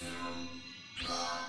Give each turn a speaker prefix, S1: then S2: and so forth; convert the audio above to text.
S1: Bye.